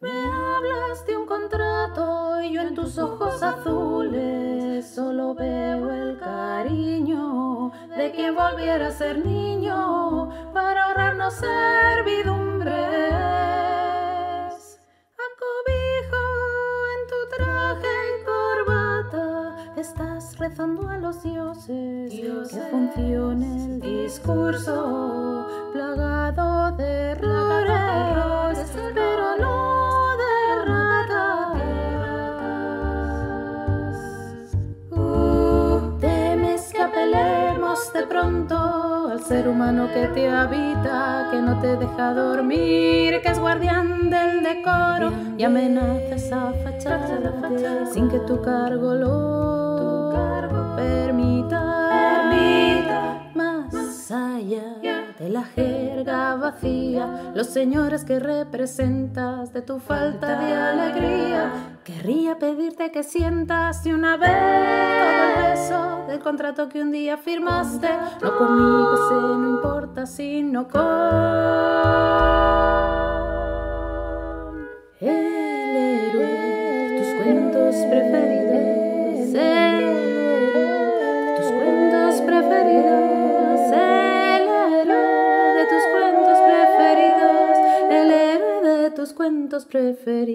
Me hablas de un contrato y yo en tus ojos azules solo veo el cariño de quien volviera a ser niño para ahorrarnos servidumbres. Acobijo en tu traje y corbata, estás rezando a los dioses, que funcione el discurso plagado de de pronto al ser humano que te habita, que no te deja dormir, que es guardián del decoro y amenaza esa fachada sin que tu cargo lo permita. Más allá de la jerga vacía, los señores que representas de tu falta de alegría, querría pedirte que sientas de una vez todo el peso del contrato que un día firmaste, no conmigo ese no importa, sino con el héroe. Tus cuentos preferidos, tus cuentos preferidos.